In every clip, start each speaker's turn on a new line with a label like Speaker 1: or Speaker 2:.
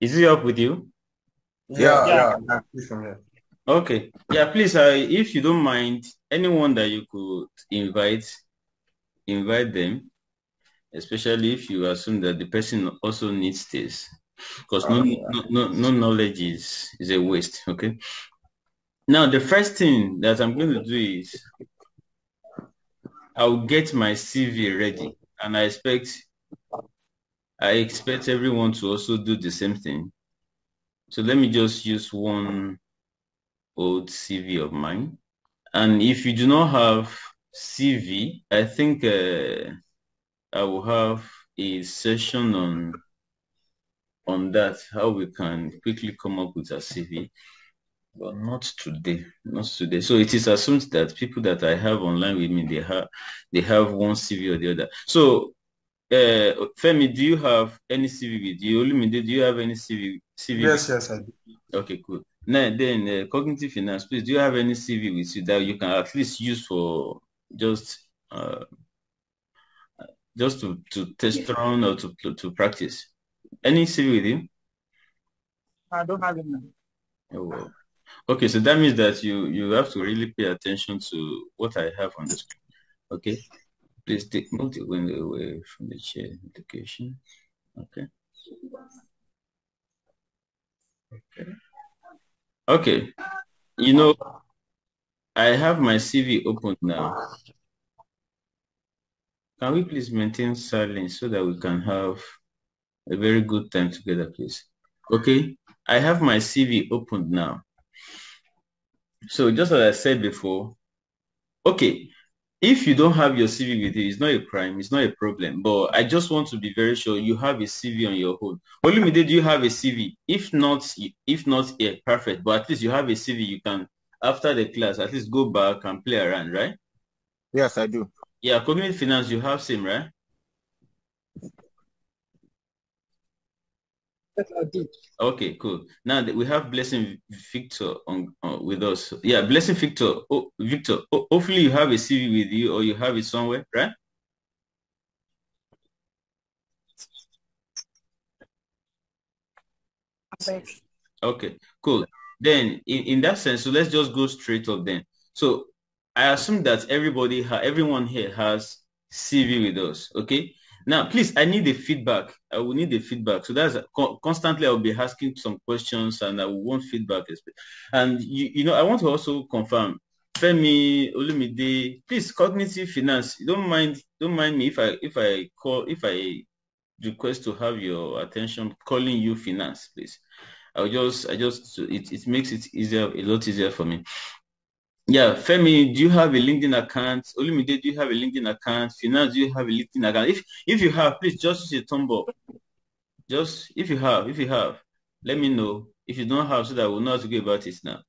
Speaker 1: Is it up with you?
Speaker 2: Yeah, yeah, yeah. from.
Speaker 1: Okay. Yeah, please, uh, if you don't mind, anyone that you could invite, invite them, especially if you assume that the person also needs this, because no, no, no, no knowledge is, is a waste. Okay. Now, the first thing that I'm going to do is I'll get my CV ready, and I expect I expect everyone to also do the same thing. So let me just use one old CV of mine. And if you do not have CV, I think uh, I will have a session on on that, how we can quickly come up with a CV. But not today, not today. So it is assumed that people that I have online with me, they have they have one CV or the other. So uh, Femi, do you have any CV with you? Olumide, do you have any CV? CV
Speaker 2: yes, yes, I do.
Speaker 1: Okay, cool. Now then, uh, cognitive finance, please. Do you have any CV with you that you can at least use for just uh, just to to test around or to, to to practice? Any CV with you?
Speaker 3: I don't have any.
Speaker 1: Oh, well. Okay, so that means that you you have to really pay attention to what I have on the screen. Okay, please take move the window away from the chair application. Okay. Okay. Okay. You know, I have my CV open now. Can we please maintain silence so that we can have a very good time together, please? Okay. I have my CV opened now. So just as I said before, okay, if you don't have your CV with you, it's not a crime, it's not a problem. But I just want to be very sure you have a CV on your own. Olumide, do you have a CV? If not, if not, yeah, perfect. But at least you have a CV. You can, after the class, at least go back and play around, right?
Speaker 4: Yes, I do.
Speaker 1: Yeah, community finance, you have same, right? Okay, cool. Now we have Blessing Victor on, uh, with us. Yeah, Blessing Victor. Oh, Victor. Oh, hopefully you have a CV with you or you have it somewhere, right? Okay, cool. Then in, in that sense, so let's just go straight up then. So I assume that everybody, everyone here has CV with us, okay? Now, please, I need the feedback. I will need the feedback. So that's constantly I'll be asking some questions and I will want feedback. And you, you know, I want to also confirm Femi Olumide, please cognitive finance. Don't mind, don't mind me if I if I call if I request to have your attention calling you finance, please. I'll just I just it, it makes it easier a lot easier for me. Yeah, Femi, do you have a LinkedIn account? Olumide, do you have a LinkedIn account? Finance, do you have a LinkedIn account? If if you have, please just use a thumb up. Just if you have, if you have, let me know. If you don't have, so that we'll know how to go about it now.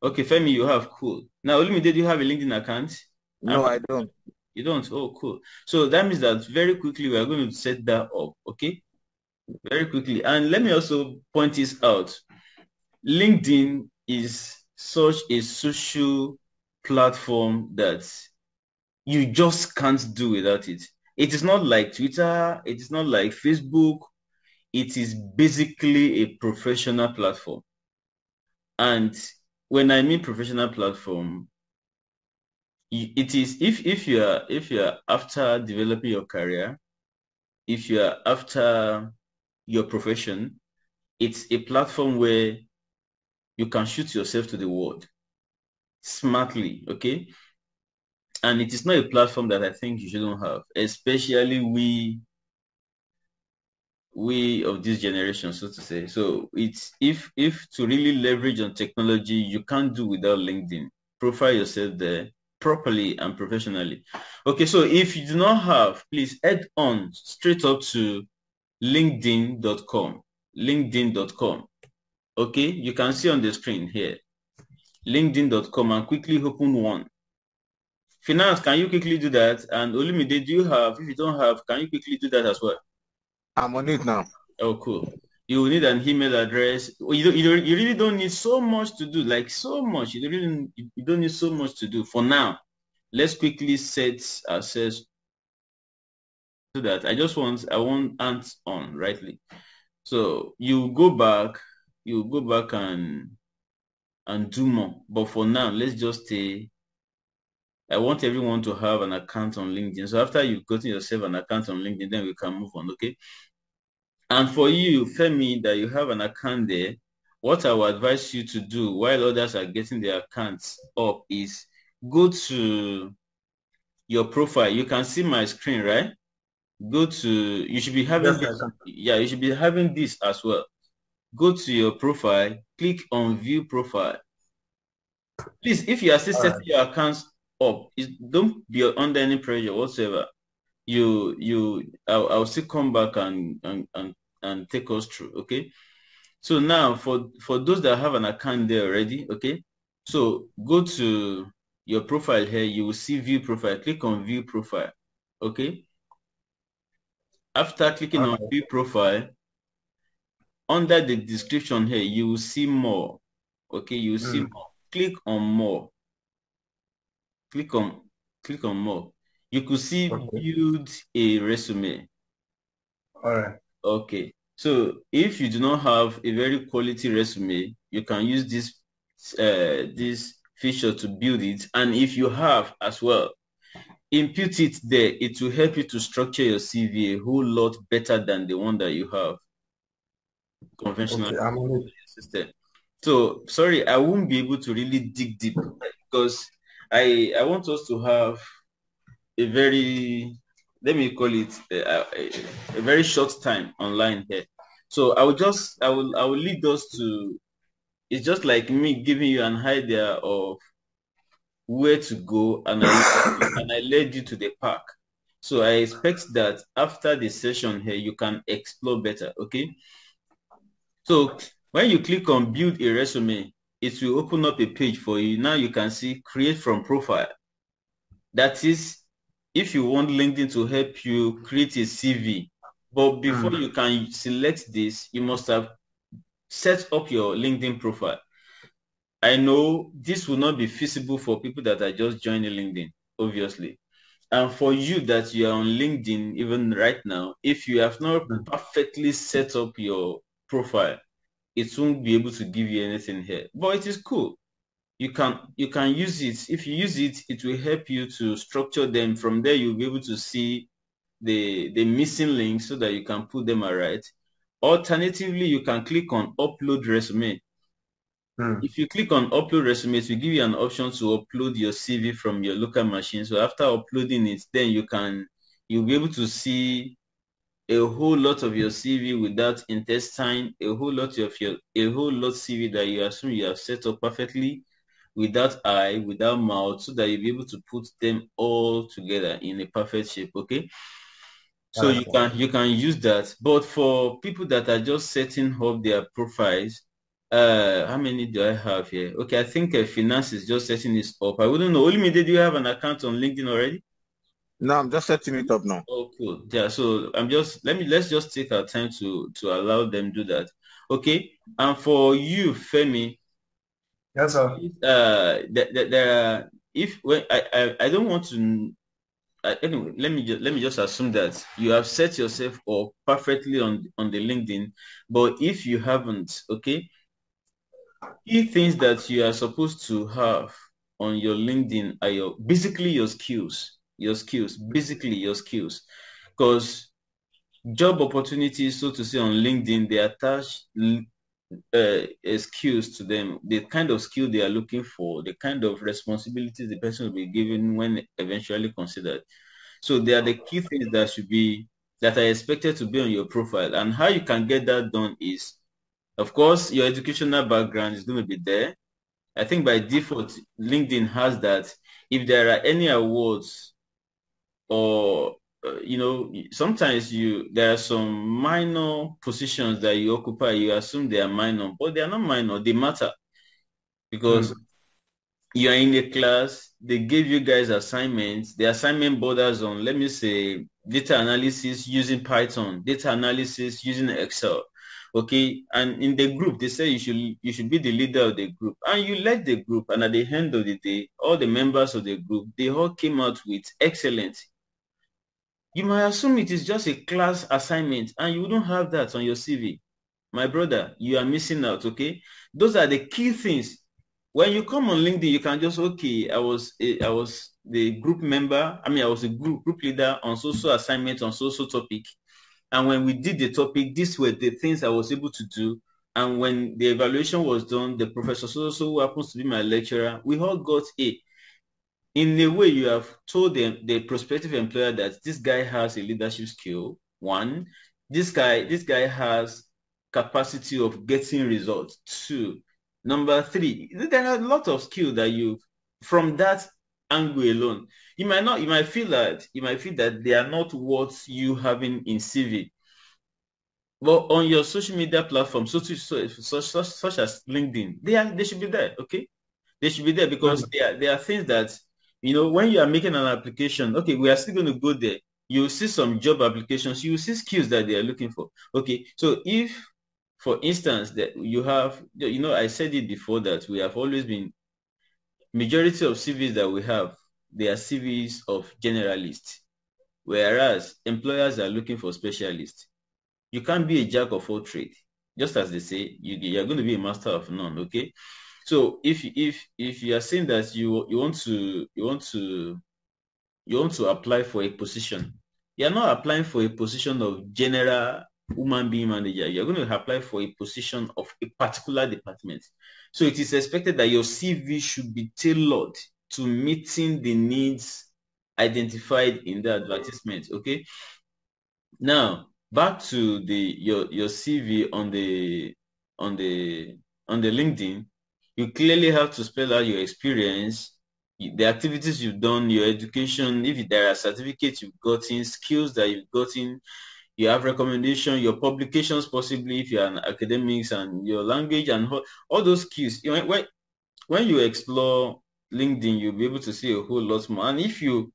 Speaker 1: Okay, Femi, you have cool. Now, Olumide, do you have a LinkedIn account?
Speaker 4: No, I don't.
Speaker 1: You don't? Oh, cool. So that means that very quickly we are going to set that up, okay? Very quickly. And let me also point this out. LinkedIn is such a social platform that you just can't do without it. It is not like Twitter, it is not like Facebook. It is basically a professional platform. And when I mean professional platform, it is if if you are if you are after developing your career, if you are after your profession, it's a platform where you can shoot yourself to the world smartly, okay? And it is not a platform that I think you shouldn't have, especially we we of this generation, so to say. So it's if if to really leverage on technology, you can't do without LinkedIn. Profile yourself there properly and professionally. Okay, so if you do not have, please head on straight up to linkedin.com. LinkedIn.com. Okay, you can see on the screen here, linkedin.com and quickly open one. Finance, can you quickly do that? And Olumide, do you have, if you don't have, can you quickly do that as well?
Speaker 4: I'm on it now.
Speaker 1: Oh, cool. You will need an email address. You, don't, you, don't, you really don't need so much to do, like so much. You don't, really, you don't need so much to do. For now, let's quickly set ourselves to that. I just want, I want ants on, rightly. So you go back, you go back and and do more. But for now, let's just stay. I want everyone to have an account on LinkedIn. So after you've gotten yourself an account on LinkedIn, then we can move on, okay? And for you, Femi, that you have an account there, what I would advise you to do while others are getting their accounts up is go to your profile. You can see my screen, right? Go to, you should be having,
Speaker 2: Yes,
Speaker 1: this, yeah, you should be having this as well. Go to your profile, click on view profile. Please, if you are still setting
Speaker 2: Alright.
Speaker 1: your accounts up, don't be under any pressure whatsoever. You, you, I'll, I'll still come back and, and, and, and take us through, okay? So now for, for those that have an account there already, okay? So go to your profile here, you will see view profile, click on view profile, okay? After clicking on view profile, under the description here, you will see more, okay? You will see
Speaker 2: Mm.
Speaker 1: more. Click on more. Click on, click on more. You could see
Speaker 2: Okay.
Speaker 1: build a resume.
Speaker 2: All right.
Speaker 1: Okay. So if you do not have a very quality resume, you can use this uh, this feature to build it. And if you have as well, input it there. It will help you to structure your CV a whole lot better than the one that you have conventional
Speaker 2: Okay. I'm on it.
Speaker 1: system. So sorry, I won't be able to really dig deep because I I want us to have a very let me call it a, a, a very short time online here. So I will just I will I will lead us to it's just like me giving you an idea of where to go and I and I led you to the park. So I expect that after the session here you can explore better, okay? So when you click on build a resume, it will open up a page for you. Now you can see create from profile. That is if you want LinkedIn to help you create a CV. But before
Speaker 2: Mm.
Speaker 1: you can select this, you must have set up your LinkedIn profile. I know this will not be feasible for people that are just joining LinkedIn, obviously. And for you that you are on LinkedIn even right now, if you have not
Speaker 2: Mm.
Speaker 1: perfectly set up your profile, it won't be able to give you anything here. But it is cool. You can you can use it. If you use it, it will help you to structure them. From there, you'll be able to see the the missing links so that you can put them right. Alternatively, you can click on upload resume.
Speaker 2: Mm.
Speaker 1: If you click on upload resume, it will give you an option to upload your CV from your local machine. So after uploading it, then you can you'll be able to see a whole lot of your CV without intestine, a whole lot of your a whole lot CV that you assume you have set up perfectly without eye, without mouth, so that you'll be able to put them all together in a perfect shape. Okay. So you can you can use that. But for people that are just setting up their profiles, uh, how many do I have here? Okay, I think uh, finance is just setting this up. I wouldn't know. Olumide, do you have an account on LinkedIn already?
Speaker 4: No, I'm just setting it up now.
Speaker 1: Oh, cool. Yeah. So I'm just let me let's just take our time to to allow them do that. Okay. And for you, Femi,
Speaker 2: Yes, sir.
Speaker 1: uh, there, there, there if when I, I I don't want to uh, anyway, let me just let me just assume that you have set yourself up perfectly on on the LinkedIn. But if you haven't, okay, key things that you are supposed to have on your LinkedIn are your basically your skills, your skills, basically your skills, because job opportunities, so to say, on LinkedIn, they attach uh, skills to them, the kind of skill they are looking for, the kind of responsibilities the person will be given when eventually considered. So they are the key things that should be that are expected to be on your profile. And how you can get that done is, of course, your educational background is going to be there. I think by default, LinkedIn has that. If there are any awards or uh, you know, sometimes you there are some minor positions that you occupy. You assume they are minor, but they are not minor. They matter because
Speaker 2: Mm.
Speaker 1: you are in a class. They give you guys assignments. The assignment borders on, let me say, data analysis using Python, data analysis using Excel. Okay, and in the group, they say you should you should be the leader of the group, and you led the group. And at the end of the day, all the members of the group they all came out with excellent you might assume it is just a class assignment and you don't have that on your CV. my brother, you are missing out, okay? Those are the key things. When you come on LinkedIn, you can just, okay, I was I was the group member. I mean, I was a group group leader on social assignment on social topic. And when we did the topic, these were the things I was able to do. And when the evaluation was done, the professor so who happens to be my lecturer, we all got A. In a way, you have told them the prospective employer that this guy has a leadership skill. One, this guy, this guy has capacity of getting results. Two, number three, there are a lot of skill that you from that angle alone. You might not, you might feel that you might feel that they are not what you having in CV. But on your social media platform, such, such, such, such as LinkedIn, they are they should be there, okay? They should be there because there are, there are things that you know when you are making an application. Okay, we are still going to go there. You see some job applications. You see skills that they are looking for. Okay, so if, for instance, that you have, you know, I said it before that we have always been majority of CVs that we have, they are CVs of generalists, whereas employers are looking for specialists. You can't be a jack of all trades. Just as they say, you, you're going to be a master of none, okay? So if if if you are saying that you you want to you want to you want to apply for a position, you're not applying for a position of general human being manager. You're going to apply for a position of a particular department. So it is expected that your CV should be tailored to meeting the needs identified in the advertisement. Okay. Now back to the your your CV on the on the on the LinkedIn, you clearly have to spell out your experience, the activities you've done, your education, if there are certificates you've gotten, skills that you've gotten, you have recommendation, your publications possibly if you're an academics and your language and all, all those skills. When, when you explore LinkedIn, you'll be able to see a whole lot more. And if you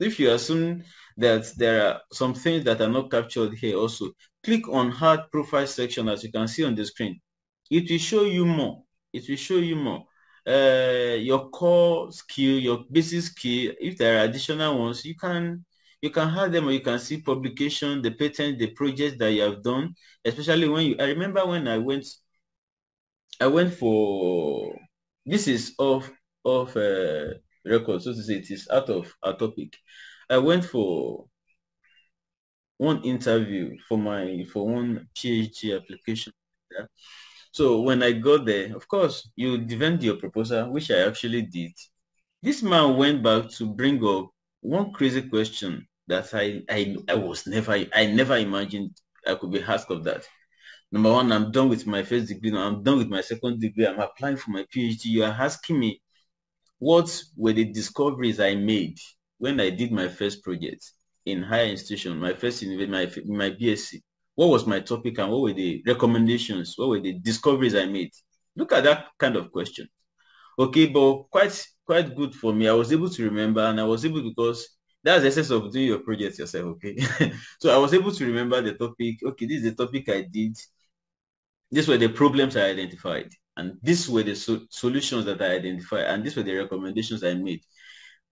Speaker 1: if you assume that there are some things that are not captured here also, click on hard profile section as you can see on the screen. It will show you more. It will show you more. Uh, your core skill, your basic skill, if there are additional ones, you can you can have them or you can see publication, the patent, the projects that you have done, especially when you, I remember when I went, I went for, this is off, off uh, record, so to say, it is out of our topic. I went for one interview for my, for one PhD application. Yeah. So when I got there, of course, you defend your proposal, which I actually did. This man went back to bring up one crazy question that I, I I was never I never imagined I could be asked of that. Number one, I'm done with my first degree. Now I'm done with my second degree. I'm applying for my PhD. You are asking me what were the discoveries I made when I did my first project in higher institution, my first my my BSc. What was my topic and what were the recommendations? What were the discoveries I made? Look at that kind of question. Okay, but quite quite good for me. I was able to remember and I was able because that's the essence of doing your project yourself, okay? so I was able to remember the topic. Okay, this is the topic I did. These were the problems I identified. And these were the so solutions that I identified. And these were the recommendations I made.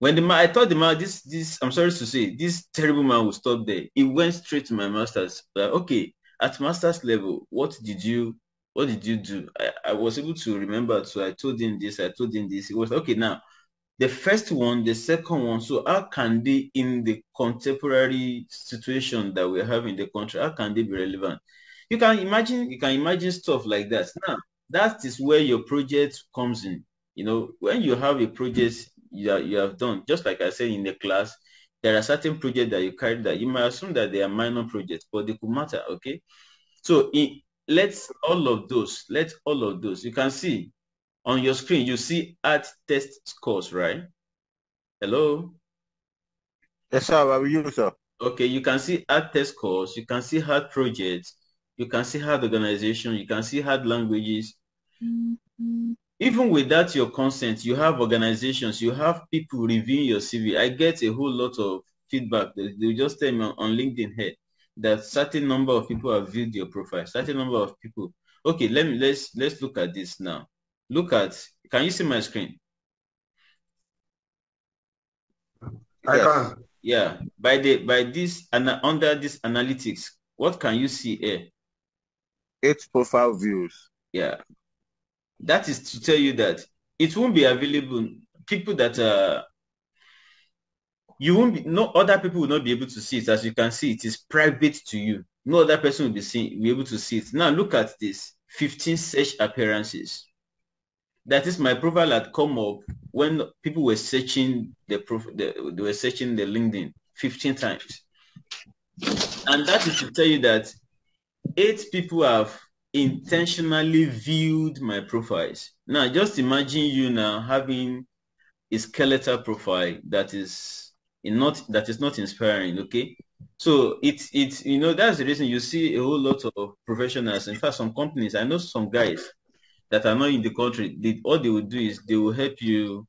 Speaker 1: When the man, I thought the man, this, this, I'm sorry to say, this terrible man will stop there. He went straight to my master's. Like, okay, at master's level, what did you, what did you do? I, I was able to remember. So I told him this, I told him this. He was, okay, now, the first one, the second one. So how can they, in the contemporary situation that we have in the country, how can they be relevant? You can imagine, you can imagine stuff like that. Now, that is where your project comes in. You know, when you have a project you, you have done, just like I said in the class, there are certain projects that you carry that you might assume that they are minor projects, but they could matter, okay? So in, let's all of those, let all of those, you can see on your screen, you see art test scores, right? Hello?
Speaker 4: Yes, sir. How are you, sir?
Speaker 1: Okay, you can see art test scores, you can see hard projects, you can see hard organization, you can see hard languages. Mm -hmm. Even without your consent, you have organizations, you have people reviewing your CV. I get a whole lot of feedback. They, they just tell me on LinkedIn here that certain number of people have viewed your profile, certain number of people. Okay, let me let's let's look at this now. Look at, can you see my screen?
Speaker 2: I yes. can.
Speaker 1: Yeah, by the by this and under this analytics, what can you see here?
Speaker 4: eight profile views.
Speaker 1: Yeah. That is to tell you that it won't be available. People that are you won't be no other people will not be able to see it. As you can see, it is private to you. No other person will be seen be able to see it. Now look at this 15 search appearances. That is my profile had come up when people were searching the profile, the, they were searching the LinkedIn 15 times. And that is to tell you that eight people have intentionally viewed my profiles. Now, just imagine you now having a skeletal profile that is not that is not inspiring. Okay, so it's it's you know that's the reason you see a whole lot of professionals. In fact, some companies I know some guys that are not in the country. They, all they will do is they will help you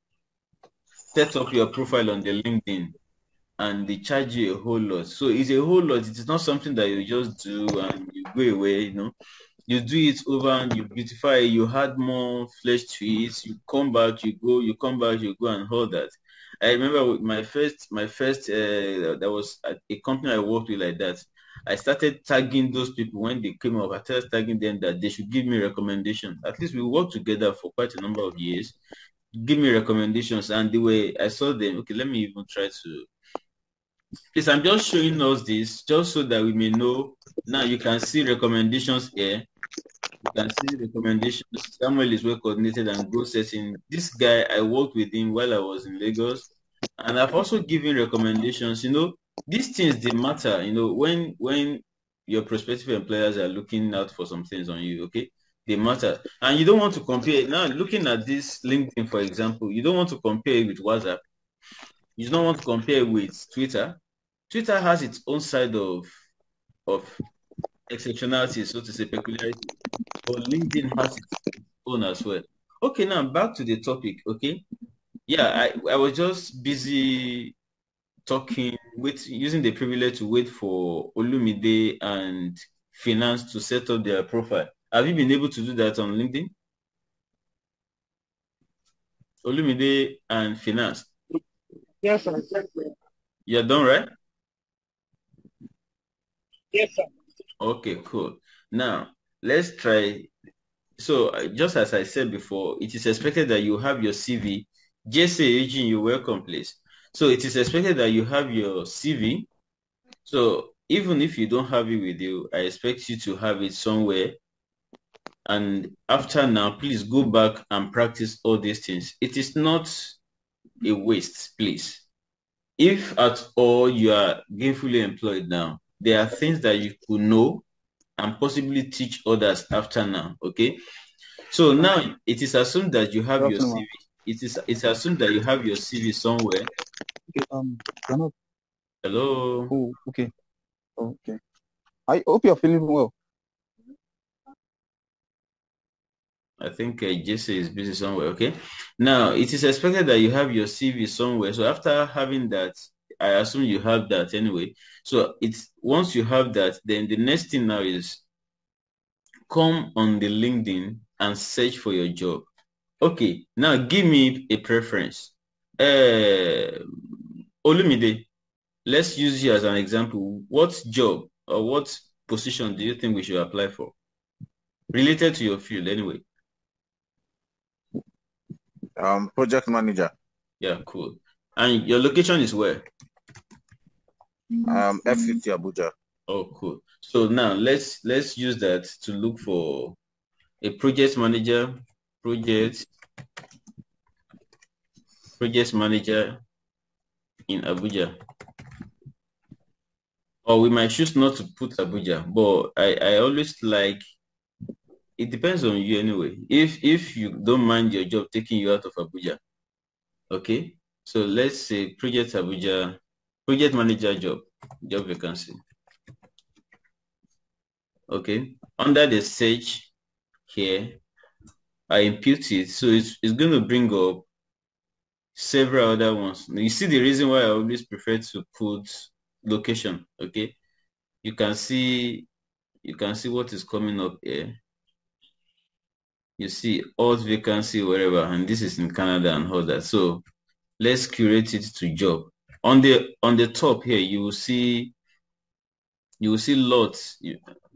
Speaker 1: set up your profile on the LinkedIn and they charge you a whole lot. So it's a whole lot. It is not something that you just do and you go away, you know. You do it over and you beautify it, you add more flesh to it, you come back, you go, you come back, you go and all that. I remember with my first, my first, uh, that was a company I worked with like that. I started tagging those people when they came up. I started tagging them that they should give me recommendations. At least we worked together for quite a number of years. Give me recommendations, and the way I saw them, okay, let me even try to Please, I'm just showing us this just so that we may know. Now you can see recommendations here. You can see recommendations. Samuel is well coordinated and goal setting. This guy, I worked with him while I was in Lagos. And I've also given recommendations. You know, these things, they matter. You know, when when your prospective employers are looking out for some things on you, okay? They matter. And you don't want to compare. Now, looking at this LinkedIn, for example, you don't want to compare it with WhatsApp. You don't want to compare with Twitter Twitter has its own side of of exceptionality, so to say, peculiarity, but LinkedIn has its own as well. Okay, now back to the topic. Okay, yeah, I, I was just busy talking with using the privilege to wait for Olumide and Finance to set up their profile. Have you been able to do that on LinkedIn? Olumide and Finance.
Speaker 3: Yes, sir.
Speaker 1: You're done, right?
Speaker 3: Yes, sir.
Speaker 1: Okay, cool. Now, let's try. So, uh, just as I said before, it is expected that you have your CV. Jesse Eugene, you're welcome, please. So, it is expected that you have your CV. So, even if you don't have it with you, I expect you to have it somewhere. And after now, please go back and practice all these things. It is not a waste, please. If at all you are gainfully employed now, there are things that you could know and possibly teach others after now. Okay. So now it is assumed that you have your CV. It is it's assumed that you have your CV somewhere.
Speaker 5: Okay, um,
Speaker 1: Hello.
Speaker 5: Oh, okay. Okay. I hope you're feeling well.
Speaker 1: I think uh, Jesse is busy somewhere. Okay. Now it is expected that you have your CV somewhere. So after having that, I assume you have that anyway. So it's once you have that, then the next thing now is come on the LinkedIn and search for your job. Okay, now give me a preference. Uh, Olumide, let's use you as an example. What job or what position do you think we should apply for? Related to your field, anyway.
Speaker 4: Um, project manager.
Speaker 1: Yeah, cool. And your location is where?
Speaker 4: Um, FCT Abuja.
Speaker 1: Oh, cool. So now let's let's use that to look for a project manager, project project manager in Abuja. Or we might choose not to put Abuja, but I, I always like it depends on you anyway. If if you don't mind your job taking you out of Abuja, okay. So let's say project Abuja, project manager job, job vacancy. Okay, under the search here, I impute it. So it's, it's going to bring up several other ones. You see the reason why I always prefer to put location, okay? You can see, you can see what is coming up here. You see all vacancy, wherever, and this is in Canada and all that. So let's curate it to job. On the on the top here, you will see you will see lots.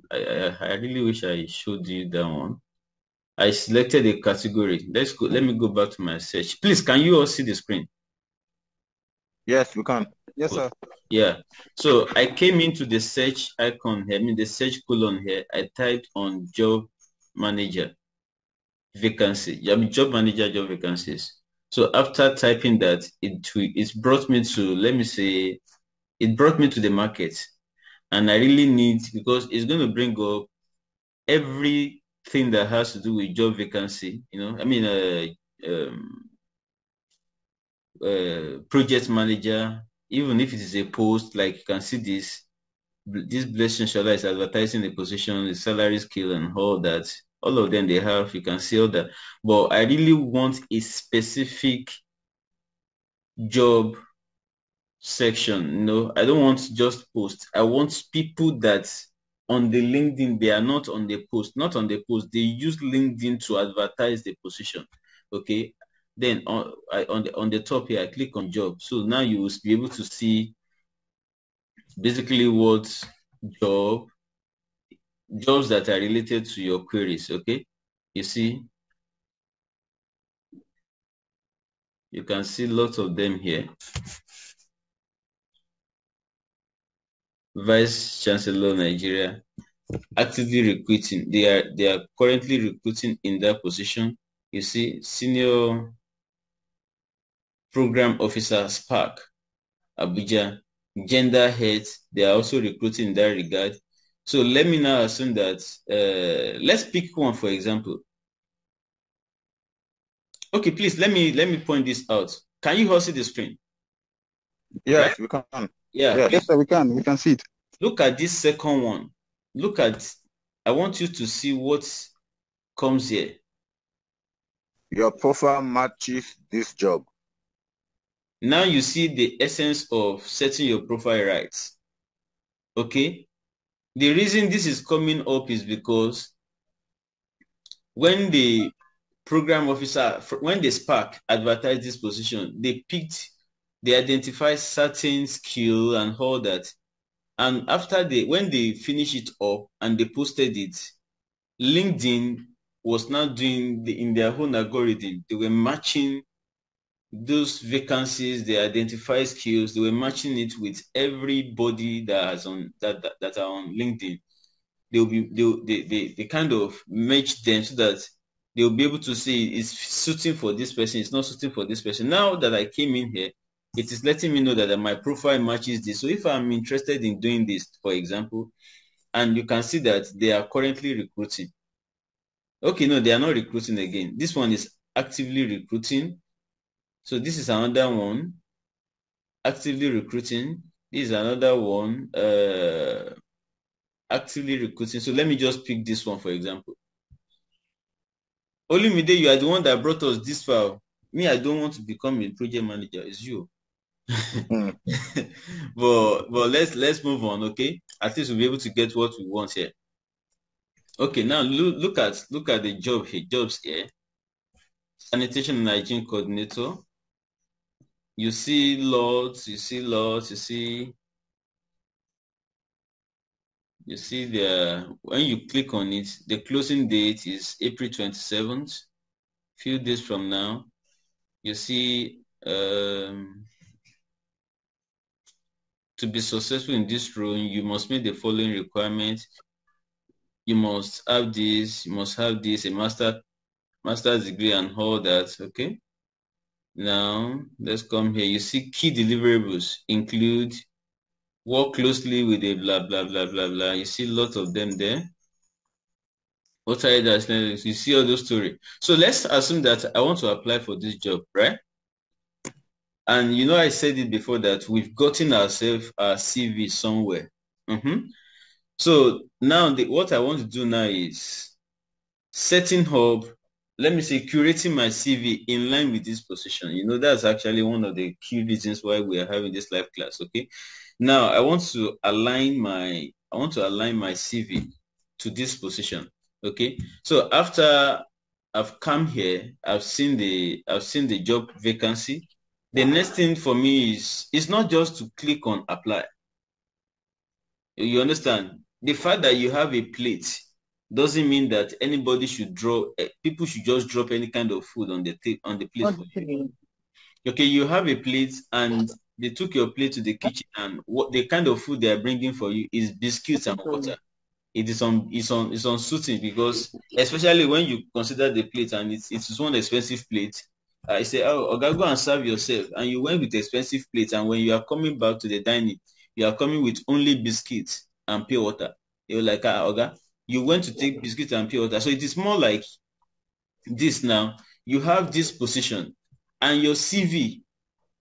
Speaker 1: I, I, I really wish I showed you that one. I selected a category. Let's go. Let me go back to my search. Please, can you all see the screen?
Speaker 4: Yes, we can.
Speaker 5: Yes, sir.
Speaker 1: Yeah. So I came into the search icon here, I mean the search column here. I typed on job manager vacancy. I mean job manager job vacancies. So after typing that, it it brought me to let me say, it brought me to the market, and I really need because it's going to bring up everything that has to do with job vacancy. You know, I mean, uh, um, uh, project manager, even if it is a post, like you can see this, this blessing Shala is advertising the position, the salary scale and all that. All of them they have, you can see all that. But I really want a specific job section. Know, I don't want just post. I want people that on the LinkedIn, they are not on the post, not on the post. They use LinkedIn to advertise the position. Okay. Then on, I, on the on the top here, I click on job. So now you will be able to see basically what job jobs that are related to your queries. Okay, you see, you can see lots of them here. Vice Chancellor Nigeria actively recruiting. They are they are currently recruiting in that position. You see, senior program officer Spark, Abuja, gender heads, they are also recruiting in that regard. So let me now assume that, uh, let's pick one, for example. Okay, please, let me, let me point this out. Can you all see the screen?
Speaker 4: Yes, right? we can.
Speaker 1: Yeah.
Speaker 4: Yes.
Speaker 5: yes, sir, we can. We can see it.
Speaker 1: Look at this second one. Look at, I want you to see what comes here.
Speaker 4: Your profile matches this job.
Speaker 1: Now you see the essence of setting your profile right. Okay. The reason this is coming up is because when the program officer, when the Spark advertised this position, they picked, they identified certain skill and all that. And after they, when they finish it up and they posted it, LinkedIn was now doing the, in their own algorithm, they were matching those vacancies, they identify skills, they were matching it with everybody that has on that, that, that are on LinkedIn. They'll be they'll, they, they they kind of match them so that they'll be able to see it's suiting for this person, it's not suiting for this person. Now that I came in here, it is letting me know that my profile matches this. So if I'm interested in doing this, for example, and you can see that they are currently recruiting. Okay, no, they are not recruiting again. This one is actively recruiting so this is another one. Actively recruiting. This is another one. Uh, actively recruiting. So let me just pick this one for example. Olumide, you are the one that brought us this far. Me, I don't want to become a project manager. It's you. but but let's let's move on, okay? At least we'll be able to get what we want here. Okay, now look look at look at the job here, jobs here. Sanitation and hygiene coordinator you see lots, you see lots, you see, you see the, when you click on it, the closing date is April 27th, few days from now. You see, um, to be successful in this role, you must meet the following requirements. You must have this, you must have this, a master, master's degree and all that, okay? Now, let's come here. You see key deliverables include work closely with a blah, blah, blah, blah, blah. You see lots of them there. What are you You see all those stories. So let's assume that I want to apply for this job, right? And you know, I said it before that we've gotten ourselves a CV somewhere. Mm -hmm. So now the, what I want to do now is setting up let me say curating my CV in line with this position. You know, that's actually one of the key reasons why we are having this live class. Okay. Now I want to align my I want to align my CV to this position. Okay. So after I've come here, I've seen the I've seen the job vacancy. The next thing for me is it's not just to click on apply. You understand? the fact that you have a plate doesn't mean that anybody should draw. eh, People should just drop any kind of food on the ta- on the plate for you. Okay, you have a plate and they took your plate to the kitchen and what the kind of food they are bringing for you is biscuits and water. It is on it's on it's unsuiting because especially when you consider the plate and it's it's one expensive plate. I say, oh, okay, go and serve yourself. And you went with expensive plate, and when you are coming back to the dining, you are coming with only biscuits and pure water. You're like, ah, okay, you went to take biscuits and pure water. So it is more like this now. You have this position, and your CV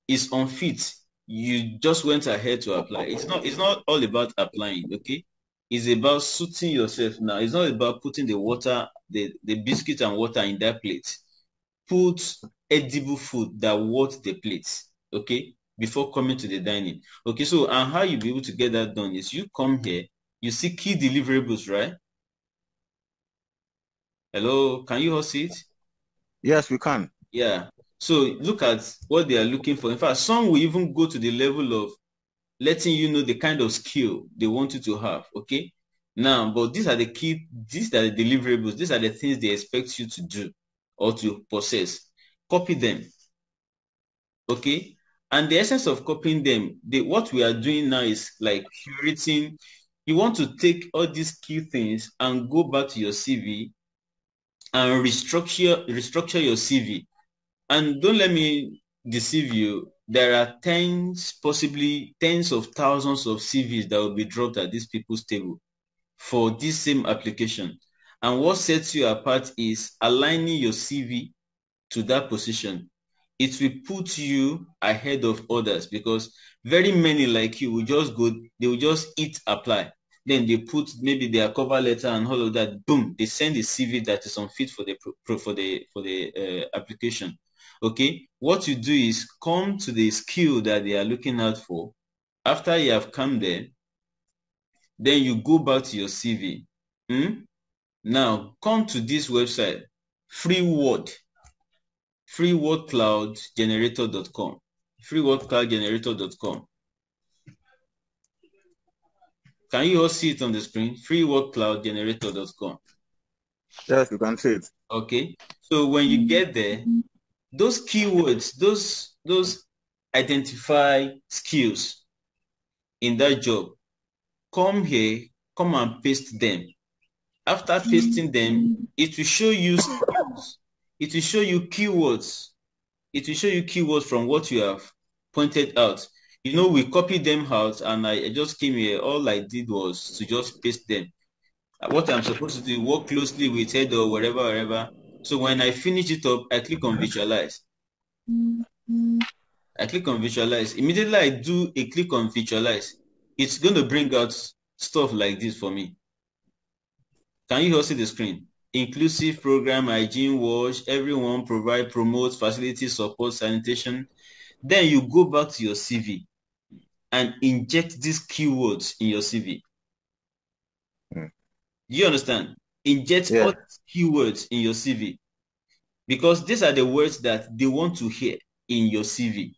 Speaker 1: is unfit. You just went ahead to apply. It's not. It's not all about applying. Okay, it's about suiting yourself now. It's not about putting the water, the the biscuit and water in that plate. Put edible food that worth the plate. Okay, before coming to the dining. Okay, so and how you be able to get that done is you come here, you see key deliverables, right? Hello, can you all see it?
Speaker 4: Yes, we can.
Speaker 1: Yeah. So look at what they are looking for. In fact, some will even go to the level of letting you know the kind of skill they want you to have. Okay. Now, but these are the key, these are the deliverables, these are the things they expect you to do or to possess. Copy them. Okay. And the essence of copying them, the what we are doing now is like curating. You want to take all these key things and go back to your CV and restructure restructure your CV. And don't let me deceive you. There are tens, possibly tens of thousands of CVs that will be dropped at these people's table for this same application. And what sets you apart is aligning your CV to that position. It will put you ahead of others because very many like you will just go, they will just hit apply. Then they put maybe their cover letter and all of that. Boom, they send a CV that is unfit for the for the for the uh, application. Okay, what you do is come to the skill that they are looking out for. After you have come there, then you go back to your CV. Hmm? Now come to this website, FreeWord, freewordcloudgenerator.com, freewordcloudgenerator.com. Can you all see it on the screen? freewordcloudgenerator.com.
Speaker 4: Yes, you can see it.
Speaker 1: Okay. So when you get there, those keywords, those those identify skills in that job, come here, come and paste them. After pasting them, it will show you skills. It will show you keywords. It will show you keywords from what you have pointed out. You know, we copied them out and I, just came here. All I did was to just paste them. Uh, what I'm supposed to do, work closely with head or wherever, wherever. So when I finish it up, I click on visualize. I click on visualize. Immediately I do a click on visualize. It's going to bring out stuff like this for me. Can you all see the screen? Inclusive program, hygiene, wash, everyone provide, promote, facility, support, sanitation. Then you go back to your CV and inject these keywords in your CV.
Speaker 4: Hmm.
Speaker 1: Do you understand? Inject
Speaker 4: Yeah.
Speaker 1: all keywords in your CV because these are the words that they want to hear in your CV.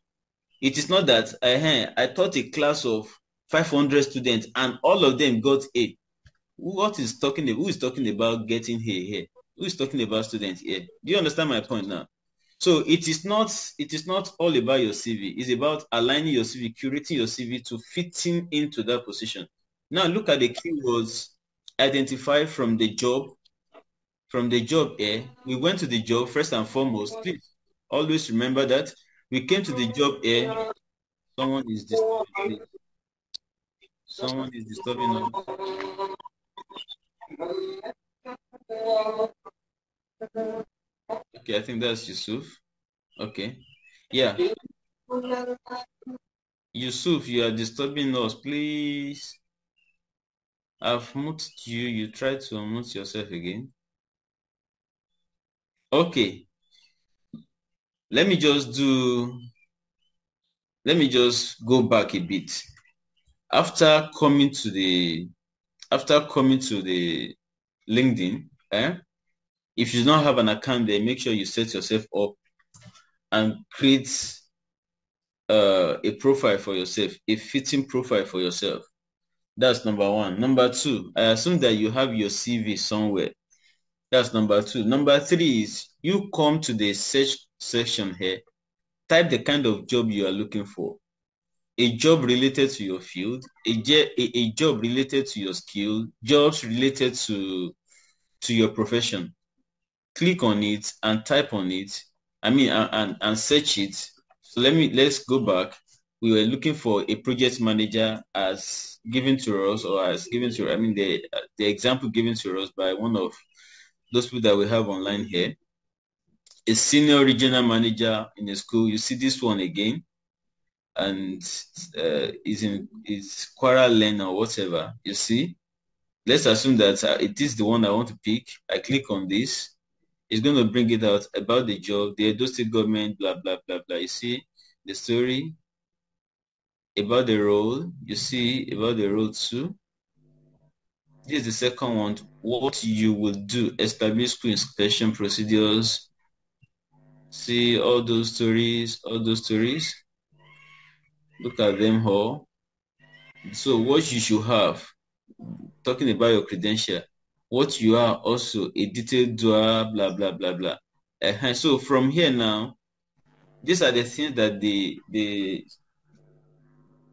Speaker 1: It is not that uh, I taught a class of 500 students and all of them got A. What is talking? Who is talking about getting A here? Who is talking about students here? Do you understand my point now? So it is not it is not all about your CV. It's about aligning your CV, curating your CV to fitting into that position. Now look at the keywords identified from the job. From the job here, we went to the job first and foremost. Please always remember that we came to the job here. Someone is disturbing. Someone is disturbing us. Okay, I think that's Yusuf. Okay. Yeah. Yusuf, you are disturbing us. Please. I've muted you. You try to unmute yourself again. Okay. Let me just do, let me just go back a bit. After coming to the, after coming to the LinkedIn, eh? If you don't have an account there, make sure you set yourself up and create uh, a profile for yourself, a fitting profile for yourself. That's number one. Number two, I assume that you have your CV somewhere. That's number two. Number three is you come to the search section here, type the kind of job you are looking for. A job related to your field, a, a, a job related to your skill, jobs related to, to your profession. Click on it and type on it. I mean, and, and, search it. So let me, let's go back. We were looking for a project manager as given to us or as given to, I mean, the, the example given to us by one of those people that we have online here. A senior regional manager in a school. You see this one again, and uh, is in is Quara Lane or whatever. You see. Let's assume that uh, it is the one I want to pick. I click on this. It's going to bring it out about the job, the Edo State government, blah blah blah blah. You see the story about the role. You see about the role too. This is the second one. What you will do, establish school inspection procedures. See all those stories, all those stories. Look at them all. So what you should have, talking about your credential, what you are also a detailed doer, blah, blah, blah, blah. Uh -huh. So from here now, these are the things that they, they,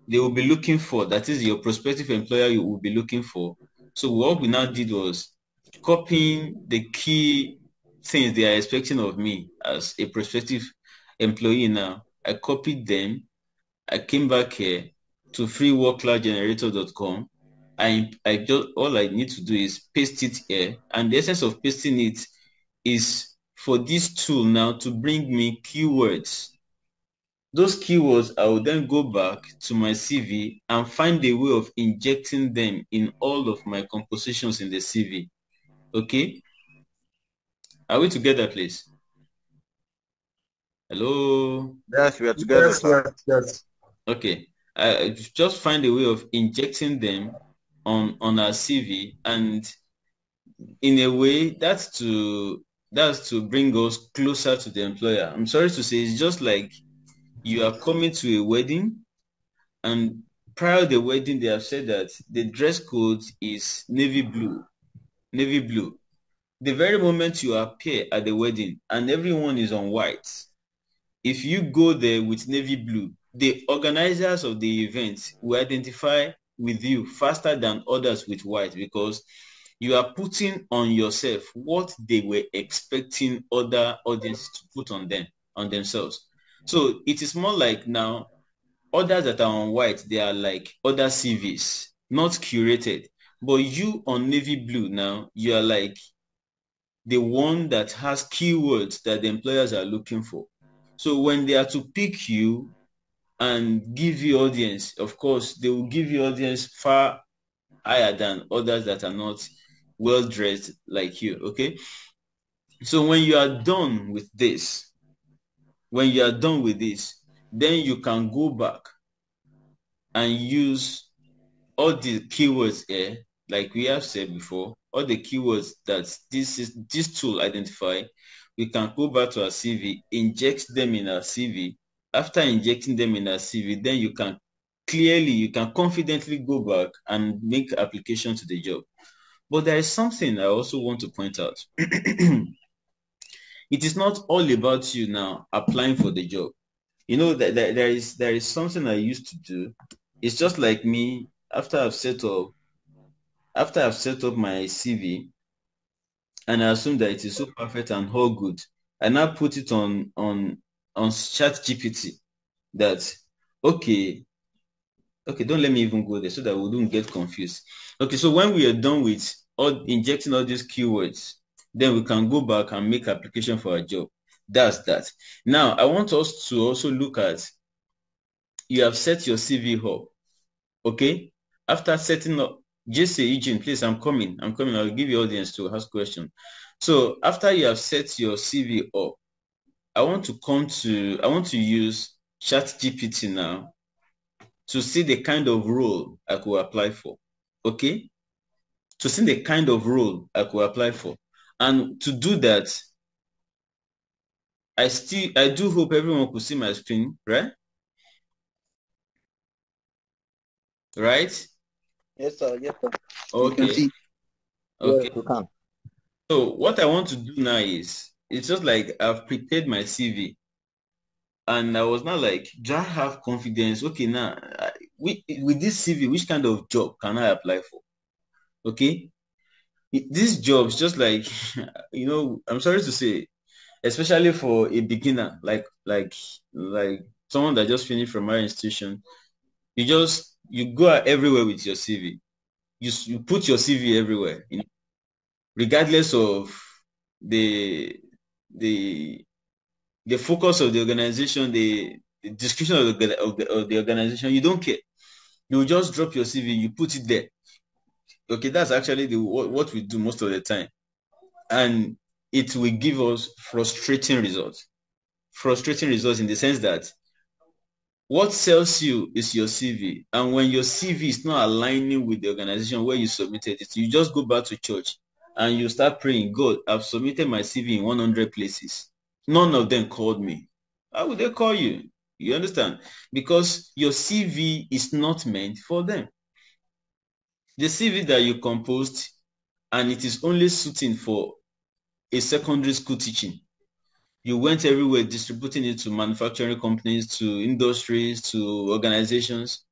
Speaker 1: they will be looking for. That is your prospective employer you will be looking for. So what we now did was copying the key things they are expecting of me as a prospective employee now. I copied them. I came back here to freewordcloudgenerator.com. I, I just all I need to do is paste it here. And the essence of pasting it is for this tool now to bring me keywords those keywords, I will then go back to my CV and find a way of injecting them in all of my compositions in the CV. Okay? Are we together, please? Hello?
Speaker 4: Yes, we are together.
Speaker 2: Yes, yes, yes.
Speaker 1: Okay. I just find a way of injecting them on, on our CV and in a way that's to that's to bring us closer to the employer. I'm sorry to say it's just like you are coming to a wedding and prior to the wedding they have said that the dress code is navy blue navy blue the very moment you appear at the wedding and everyone is on white if you go there with navy blue the organizers of the event will identify with you faster than others with white because you are putting on yourself what they were expecting other audiences to put on them on themselves so it is more like now others that are on white, they are like other CVs, not curated. But you on navy blue now, you are like the one that has keywords that the employers are looking for. So when they are to pick you and give you audience, of course, they will give you audience far higher than others that are not well dressed like you. Okay. So when you are done with this, when you are done with this, then you can go back and use all the keywords here, like we have said before, all the keywords that this is this tool identify. We can go back to our CV, inject them in our CV. After injecting them in a CV, then you can clearly, you can confidently go back and make application to the job. But there is something I also want to point out. it is not all about you now applying for the job. You know that there is there is something I used to do. It's just like me after I've set up after I've set up my CV and I assume that it is so perfect and all good. I now put it on on on chat GPT that okay okay don't let me even go there so that we don't get confused okay so when we are done with all injecting all these keywords then we can go back and make application for a job. That's that. Now, I want us to also look at, you have set your CV up, okay? After setting up, just say, Eugene, please, I'm coming. I'm coming. I'll give you audience to ask question. So after you have set your CV up, I want to come to, I want to use Chat GPT now to see the kind of role I could apply for, okay? To see the kind of role I could apply for. And to do that, I still I do hope everyone could see my screen, right? Right?
Speaker 5: Yes, sir. Yes, sir.
Speaker 1: Okay.
Speaker 5: see.
Speaker 1: Okay.
Speaker 5: Yes, we can.
Speaker 1: So what I want to do now is it's just like I've prepared my CV, and I was not like, I have confidence? Okay, now I- with with this CV, which kind of job can I apply for? Okay, these jobs just like you know, I'm sorry to say, especially for a beginner like like like someone that just finished from our institution, you just you go everywhere with your CV. You you put your CV everywhere, you know, regardless of the the the focus of the organization, the, the description of the, of the of the organization. You don't care. You just drop your CV, you put it there. Okay, that's actually the what, what we do most of the time, and it will give us frustrating results. Frustrating results in the sense that what sells you is your CV. And when your CV is not aligning with the organization where you submitted it, you just go back to church and you start praying, God, I've submitted my CV in 100 places. None of them called me. How would they call you? You understand? Because your CV is not meant for them. The CV that you composed and it is only suiting for a secondary school teaching you went everywhere distributing it to manufacturing companies, to industries, to organizations,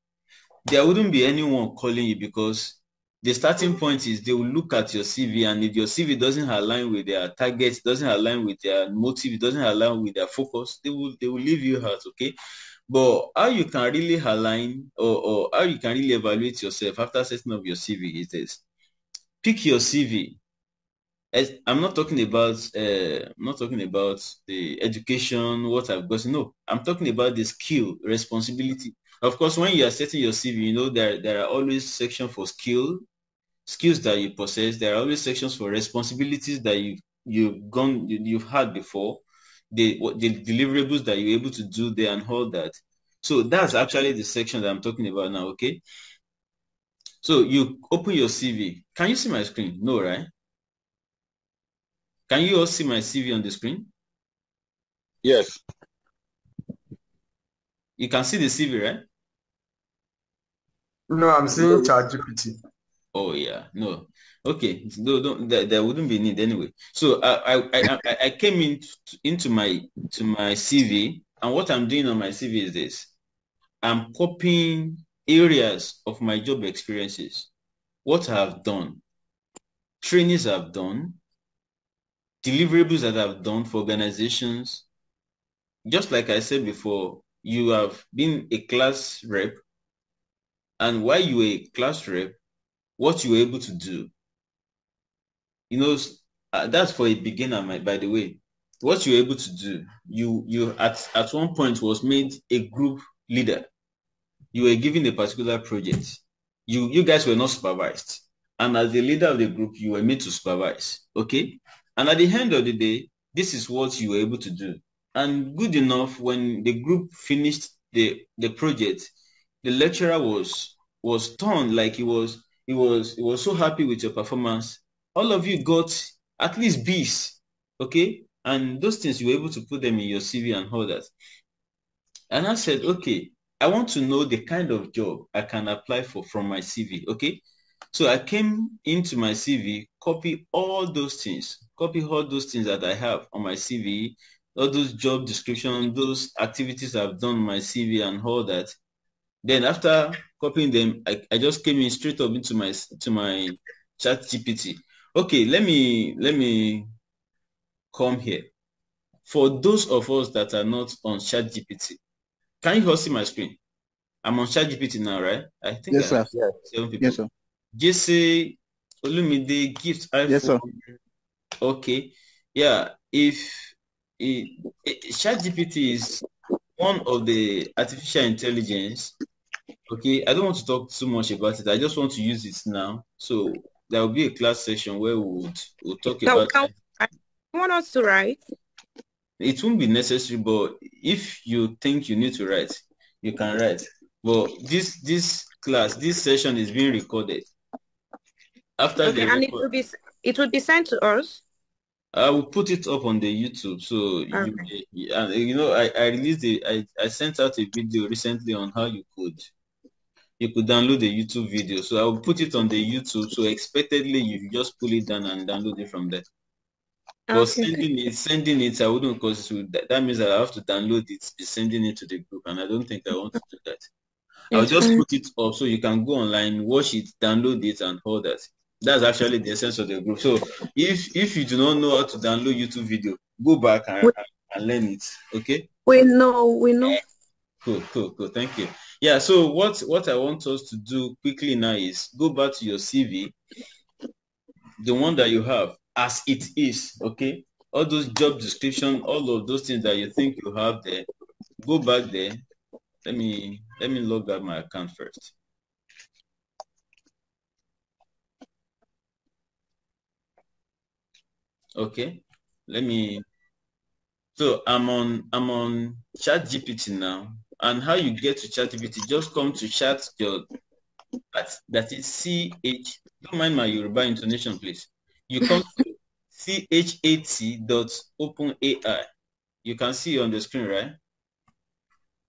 Speaker 1: there wouldn't be anyone calling you because the starting point is they will look at your CV and if your CV doesn't align with their targets, doesn't align with their motive, doesn't align with their focus, they will they will leave you out, okay? But how you can really align or, or how you can really evaluate yourself after setting up your CV is this. Pick your CV, I'm not talking about uh, I'm not talking about the education, what I've got. No, I'm talking about the skill, responsibility. Of course, when you are setting your CV, you know there there are always sections for skill, skills that you possess. There are always sections for responsibilities that you you've gone you, you've had before, the what the deliverables that you're able to do there and all that. So that's actually the section that I'm talking about now. Okay. So you open your CV. Can you see my screen? No, right? Can you all see my CV on the screen?
Speaker 4: Yes.
Speaker 1: You can see the CV, right?
Speaker 2: No, I'm seeing ChatGPT.
Speaker 1: Oh yeah, no. Okay, no, don't, there, there wouldn't be need anyway. So I, I, I, I- came in into my to my CV, and what I'm doing on my CV is this: I'm copying areas of my job experiences, what I have done, trainings I've done, deliverables that I've done for organizations. Just like I said before, you have been a class rep, and while you were a class rep, what you were able to do, you know, uh, that's for a beginner, my, by the way. What you were able to do, you you at at one point was made a group leader. You were given a particular project. You you guys were not supervised, and as the leader of the group, you were made to supervise. Okay, and at the end of the day, this is what you were able to do. And good enough, when the group finished the the project, the lecturer was was torn like he was he was he was so happy with your performance. All of you got at least B's, okay? And those things you were able to put them in your CV and all that. And I said, okay, I want to know the kind of job I can apply for from my CV, okay? So I came into my CV, copy all those things, copy all those things that I have on my CV, all those job description, those activities I've done on my CV and all that. Then after copying them, I, I just came in straight up into my to my chat GPT. Okay, let me let me come here. For those of us that are not on chat GPT, can you all see my screen? I'm on chat GPT now, right? I think
Speaker 5: Yes,
Speaker 1: I
Speaker 5: sir.
Speaker 1: seven people.
Speaker 5: Yes, sir.
Speaker 1: Jesse Olumide gift iPhone.
Speaker 5: Yes, sir.
Speaker 1: Okay. Yeah. If it, it, eh, ChatGPT is one of the artificial intelligence. Okay. I don't want to talk too much about it. I just want to use it now. So there will be a class session where we would we'll talk
Speaker 6: Now,
Speaker 1: about
Speaker 6: can you want us to write?
Speaker 1: it won't be necessary, but if you think you need to write, you can write. But this this class, this session is being recorded. After
Speaker 6: Okay,
Speaker 1: the
Speaker 6: and it will be it will be sent to us.
Speaker 1: I will put it up on the YouTube. So you, and you know, I, I released the I, I sent out a video recently on how you could you could download the YouTube video. So I will put it on the YouTube. So expectedly, you just pull it down and download it from there. But
Speaker 6: Okay.
Speaker 1: sending it, sending it, I wouldn't because that, that means that I have to download it, be sending it to the group, and I don't think I want to do that. I'll just put it up so you can go online, watch it, download it, and all that. That's actually the essence of the group. So if if you do not know how to download YouTube video, go back and,
Speaker 6: We,
Speaker 1: and learn it. Okay.
Speaker 6: we know, we know.
Speaker 1: Cool, cool, cool. Thank you. Yeah. So what what I want us to do quickly now is go back to your CV, the one that you have as it is. Okay. All those job description, all of those things that you think you have there, go back there. Let me let me log out my account first. Okay. Let me. So I'm on I'm on ChatGPT now, and how you get to ChatGPT? Just come to chat your that that is C H. Don't mind my Yoruba intonation, please. You come to C H A T dot Open AI. You can see on the screen, right?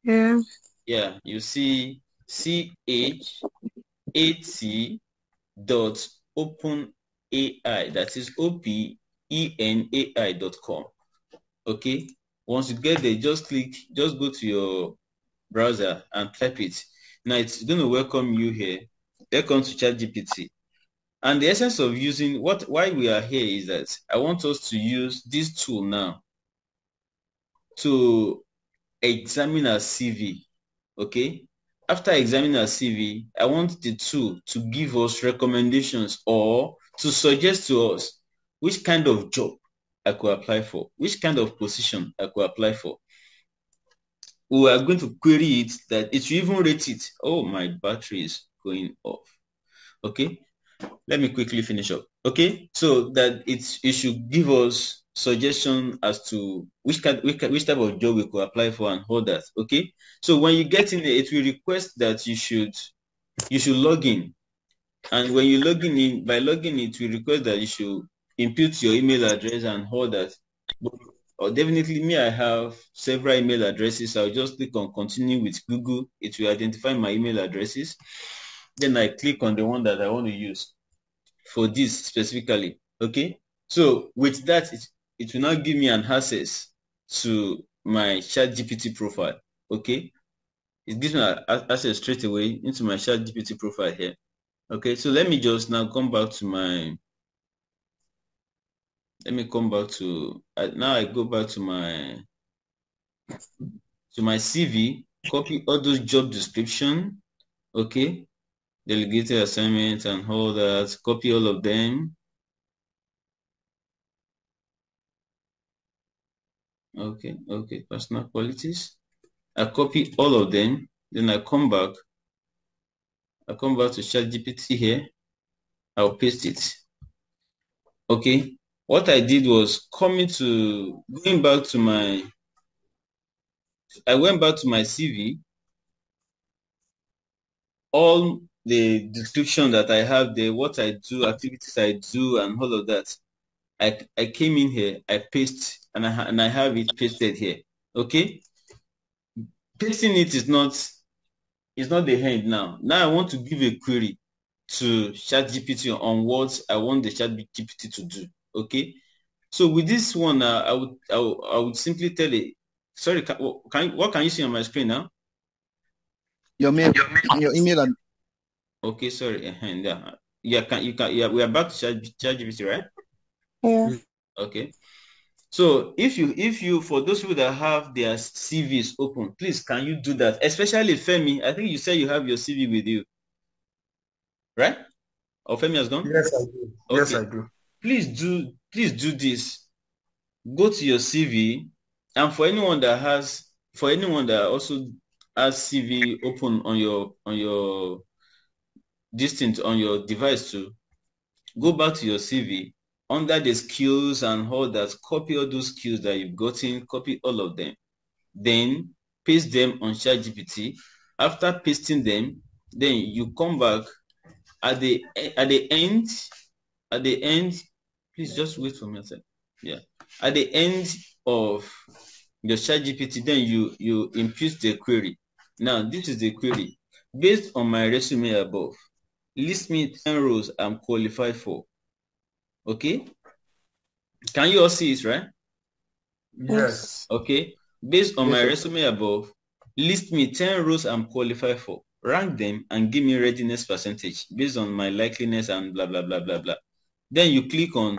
Speaker 6: Yeah.
Speaker 1: Yeah, you see C H A T dot Open AI. That is O P E N A I dot com. Okay. Once you get there, just click, just go to your browser and type it. Now it's going to welcome you here. Welcome to ChatGPT. And the essence of using what why we are here is that I want us to use this tool now to examine our CV. Okay. After examining our CV, I want the tool to give us recommendations or to suggest to us which kind of job I could apply for, which kind of position I could apply for. We are going to query it that it will even rate it. Oh, my battery is going off. Okay. Let me quickly finish up. Okay. So that it's it should give us suggestion as to which kind which, type of job we could apply for and all that. Okay. So when you get in there, it will request that you should you should log in. And when you log in, in by logging it will request that you should input your email address and all that. But or definitely me, I have several email addresses. I'll just click on continue with Google. It will identify my email addresses. Then I click on the one that I want to use for this specifically. Okay. So with that, it, it will now give me an access to my chat GPT profile. Okay. It gives me access straight away into my chat GPT profile here. Okay. So let me just now come back to my let me come back to uh, now I go back to my to my CV, copy all those job description, okay, delegated assignment and all that, copy all of them. Okay, okay, personal qualities. I copy all of them, then I come back. I come back to ChatGPT here. I'll paste it. Okay, what I did was coming to going back to my I went back to my CV. All the description that I have there, what I do, activities I do, and all of that. I, I came in here, I paste, and I and I have it pasted here. Okay, pasting it is not is not the end now. Now I want to give a query to ChatGPT on what I want the ChatGPT to do. Okay, so with this one, uh, I would I would, I would simply tell it. Sorry, can, can what can you see on my screen now?
Speaker 5: Your mail, your email, and
Speaker 1: Okay, sorry. uh Yeah, yeah. Can you can yeah? We are back to Chat ChatGPT, right?
Speaker 6: Yeah.
Speaker 1: Okay. So if you if you for those people that have their CVs open, please can you do that? Especially Femi, I think you said you have your CV with you, right? Or Femi has gone.
Speaker 2: Yes, I do. Yes, I do.
Speaker 1: Please do please do this. Go to your CV, and for anyone that has for anyone that also has CV open on your on your distant on your device too, go back to your CV under the skills and all that, copy all those skills that you've gotten, copy all of them. Then paste them on ChatGPT. After pasting them, then you come back at the at the end, at the end, please just wait for me a second. Yeah. At the end of your ChatGPT, then you you impute the query. Now this is the query. based on my resume above, list me 10 roles I'm qualified for. Okay? Can you all see it, right?
Speaker 2: Yes.
Speaker 1: Okay. Based on
Speaker 5: Yes,
Speaker 1: my resume above, list me 10 roles I'm qualified for. Rank them and give me readiness percentage based on my likeliness and blah, blah, blah, blah, blah. Then you click on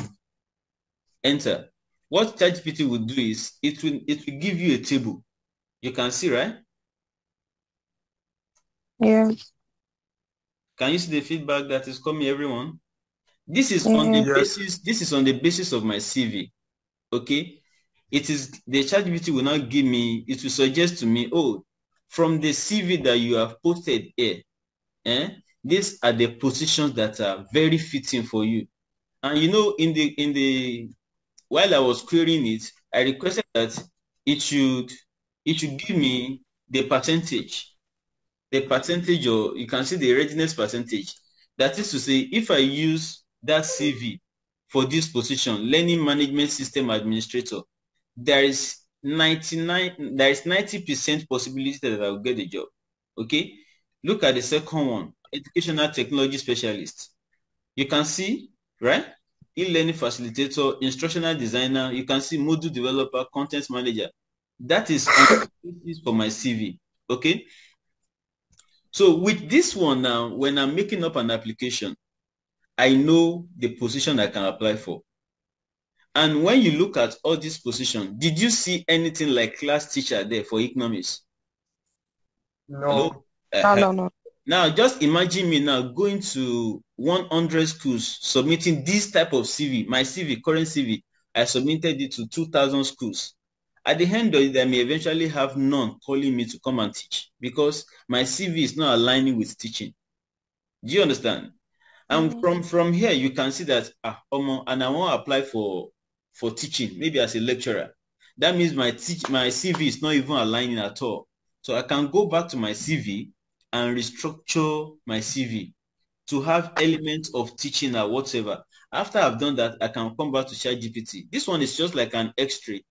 Speaker 1: enter. What ChatGPT will do is it will it will give you a table. You can see, right?
Speaker 6: Yeah.
Speaker 1: Can you see the feedback that is coming, everyone? This is on the basis, this is on the basis of my CV. Okay. It is the ChatGPT will not give me, it will suggest to me, oh, from the CV that you have posted here, eh, these are the positions that are very fitting for you. And you know, in the in the while I was querying it, I requested that it should it should give me the percentage, the percentage, or you can see the readiness percentage. That is to say, if I use that CV for this position, learning management system administrator, there is 99, there is 90% possibility that I will get the job. Okay. Look at the second one, educational technology specialist. You can see, right? E-learning facilitator, instructional designer. You can see module developer, content manager. That is on the basis for my CV. Okay. So with this one now, when I'm making up an application, I know the position I can apply for. And when you look at all these positions, did you see anything like class teacher there for economics?
Speaker 2: No.
Speaker 6: No,
Speaker 1: Uh-huh.
Speaker 6: no, no.
Speaker 1: Now, just imagine me now going to 100 schools, submitting this type of CV, my CV, current CV, I submitted it to 2,000 schools. At the end of it, I may eventually have none calling me to come and teach because my CV is not aligning with teaching. Do you understand? And
Speaker 6: Mhm.
Speaker 1: from from here, you can see that ah, omo, and I want to apply for for teaching, maybe as a lecturer. That means my teach my CV is not even aligning at all. So I can go back to my CV and restructure my CV to have elements of teaching or whatever. After I've done that, I can come back to ChatGPT. This one is just like an X-ray.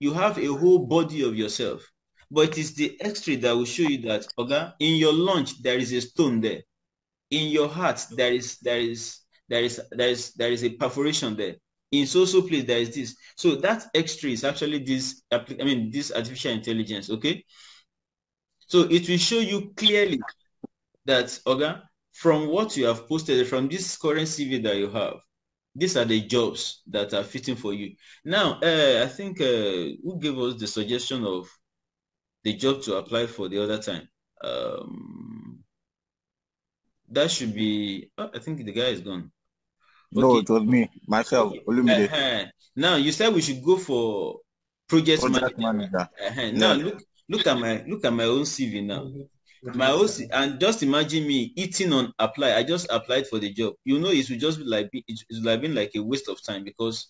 Speaker 1: You have a whole body of yourself, but it is the X-ray that will show you that, okay, in your lunch there is a stone there. In your heart there is there is there is there is there is a perforation there. In so so place there is this. So that X-ray is actually this. I mean this artificial intelligence. Okay. So it will show you clearly that, okay, from what you have posted, from this current CV that you have, these are the jobs that are fitting for you. Now, uh, I think uh, who gave us the suggestion of the job to apply for the other time? Um, that should be, oh, I think the guy is gone.
Speaker 5: No, it was me, myself, Olumide,
Speaker 1: Uh-huh. Now, you said we should go for project
Speaker 5: project
Speaker 1: manager.
Speaker 5: manager.
Speaker 1: Uh-huh. Now,
Speaker 5: Yeah.
Speaker 1: look, look at my, look at my own CV now. My OC, and just imagine me eating on apply. I just applied for the job. You know, it will just be like it would have been like a waste of time because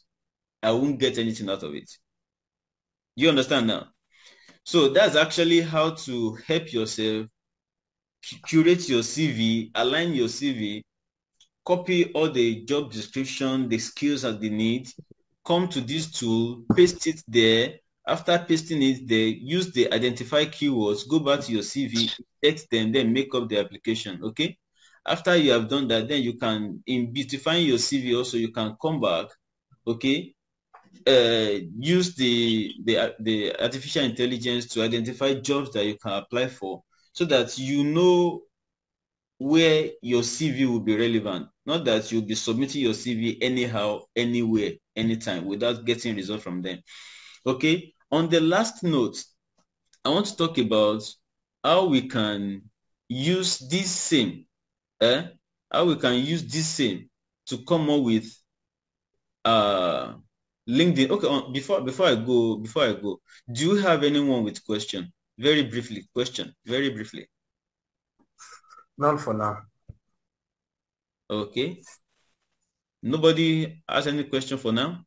Speaker 1: I won't get anything out of it. You understand now? So that's actually how to help yourself curate your CV, align your CV, copy all the job description, the skills that they need, come to this tool, paste it there. After pasting it there, use the identify keywords, go back to your CV, text them, then make up the application. Okay. After you have done that, then you can, in beautifying your CV also, you can come back, okay, uh, use the, the, the artificial intelligence to identify jobs that you can apply for so that you know where your CV will be relevant. Not that you'll be submitting your CV anyhow, anywhere, anytime without getting results from them. Okay. On the last note, I want to talk about how we can use this same, eh? How we can use this same to come up with uh LinkedIn. Okay, on, before before I go, before I go, do you have anyone with question? Very briefly, question, very briefly.
Speaker 2: None for now.
Speaker 1: Okay. Nobody has any question for now?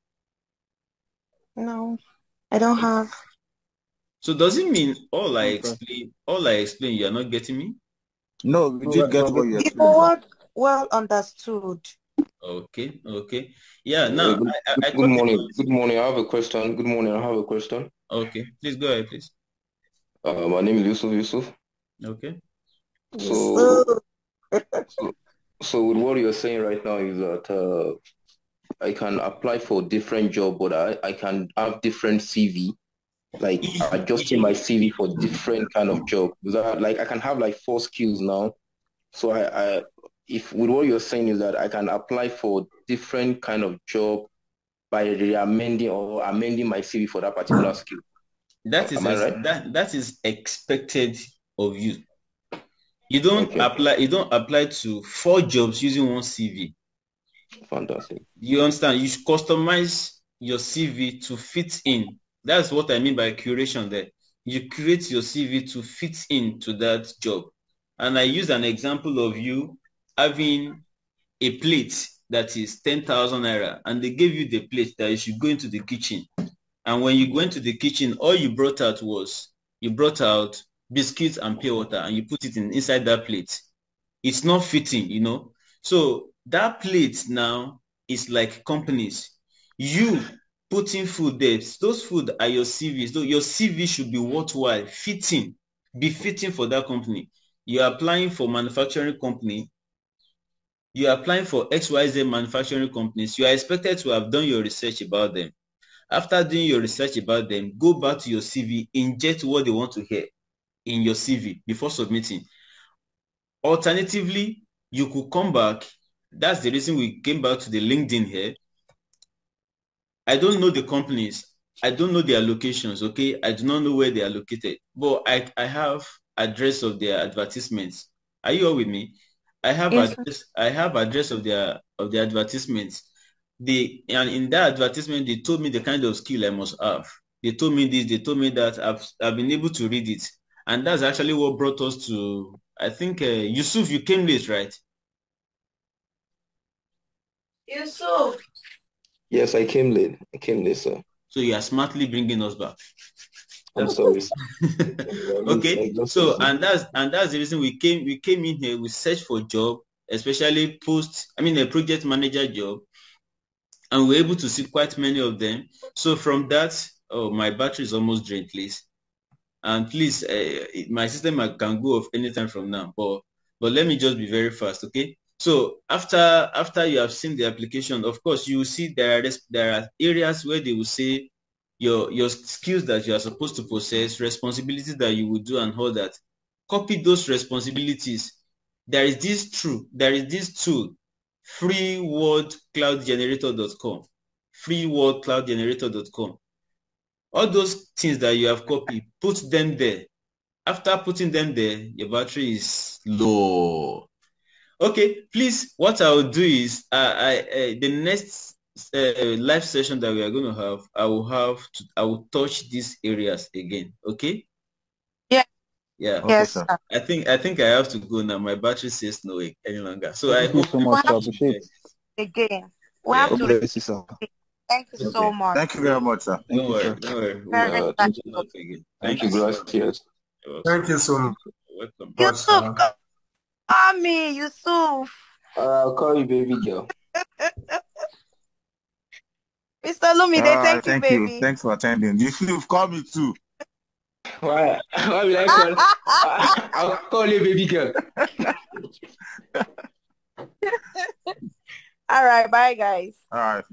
Speaker 6: No, I don't have.
Speaker 1: So does it mean all I explain, all I explain, you are not getting me?
Speaker 5: No, we did get what you
Speaker 6: People
Speaker 5: explained.
Speaker 6: well, well understood.
Speaker 1: Okay, okay. Yeah, now
Speaker 7: good,
Speaker 1: I, I, I
Speaker 7: good, morning.
Speaker 1: about
Speaker 7: Good morning. I have a question. Good morning. I have a question.
Speaker 1: okay. Please go ahead, please.
Speaker 7: Uh, my name is Yusuf Yusuf.
Speaker 1: Okay.
Speaker 7: So, so, so with what you're saying right now is that uh, I can apply for different job, but I, I can have different CV, like adjusting my CV for different kind of job. That, like I can have like four skills now. So I, I, if with what you're saying is that I can apply for different kind of job by amending or amending my CV for that particular skill.
Speaker 1: That is
Speaker 7: right?
Speaker 1: that that is expected of you. You don't
Speaker 7: Okay.
Speaker 1: apply you don't apply to four jobs using one CV.
Speaker 7: Fantastic.
Speaker 1: You understand? You should customize your CV to fit in. That's what I mean by curation there. You create your CV to fit into that job. And I use an example of you having a plate that is 10,000 naira and they gave you the plate that you should go into the kitchen. And when you went to the kitchen, all you brought out was, you brought out biscuits and pure water and you put it in inside that plate. It's not fitting, you know. So that plate now is like companies. You putting food there, those food are your CVs. So your CV should be worthwhile, fitting, be fitting for that company. You're applying for manufacturing company. You're applying for XYZ manufacturing companies. You are expected to have done your research about them. After doing your research about them, go back to your CV, inject what they want to hear in your CV before submitting. Alternatively, you could come back. That's the reason we came back to the LinkedIn here. I don't know the companies. I don't know their locations, okay? I do not know where they are located, but I, I have address of their advertisements. Are you all with me? I have
Speaker 6: Yes,
Speaker 1: address, I have address of their of their advertisements. They and in that advertisement, they told me the kind of skill I must have. They told me this, they told me that. I've I've been able to read it. And that's actually what brought us to I think uh, Yusuf, you came late, right?
Speaker 6: Yusuf.
Speaker 7: Yes, I came late. I came late, sir.
Speaker 1: So you are smartly bringing us back.
Speaker 7: I'm sorry. sir.
Speaker 1: okay so and that's and that's the reason we came we came in here we searched for job especially post i mean a project manager job and we are able to see quite many of them so from that oh my battery is almost drained please and please uh, my system can go off anytime from now but but let me just be very fast okay so after after you have seen the application of course you will see there are there are areas where they will say your your skills that you are supposed to possess, responsibilities that you will do and all that. Copy those responsibilities. There is this true, there is this tool, freewordcloudgenerator.com. Freewordcloudgenerator.com. All those things that you have copied, put them there. After putting them there, your battery is low. Okay, please, what I will do is uh, I uh, the next uh, live session that we are going to have, I will have to, I will touch these areas again. Okay.
Speaker 6: Yeah.
Speaker 1: Yeah.
Speaker 5: Okay,
Speaker 6: Yes,
Speaker 5: sir.
Speaker 6: sir.
Speaker 1: I think I think I have to go now. My battery says no way any longer. So I
Speaker 5: Thank you
Speaker 1: hope
Speaker 5: so much, sir. Appreciate.
Speaker 6: Again. We
Speaker 1: Yeah.
Speaker 6: have to
Speaker 5: bless
Speaker 6: thank you so
Speaker 1: Okay.
Speaker 6: much.
Speaker 8: Thank you very much, sir.
Speaker 5: Thank
Speaker 1: don't
Speaker 5: you,
Speaker 1: worry,
Speaker 5: sir.
Speaker 1: don't worry. We'll
Speaker 6: Very
Speaker 7: Uh,
Speaker 6: much.
Speaker 7: Thank
Speaker 1: Thank
Speaker 7: you,
Speaker 1: you.
Speaker 7: gracias.
Speaker 1: You're.
Speaker 2: Thank you so much,
Speaker 1: You're welcome.
Speaker 6: Yusuf,
Speaker 2: sir.
Speaker 6: come call me, Yusuf.
Speaker 7: Uh, I'll call you, baby girl.
Speaker 6: Mr. Lumide,
Speaker 8: All right,
Speaker 6: thank you,
Speaker 8: thank you.
Speaker 6: baby.
Speaker 8: Thanks for attending. You should have called me too.
Speaker 7: Why? Why will I call? I'll call you, baby girl.
Speaker 6: All right, bye, guys.
Speaker 8: All right.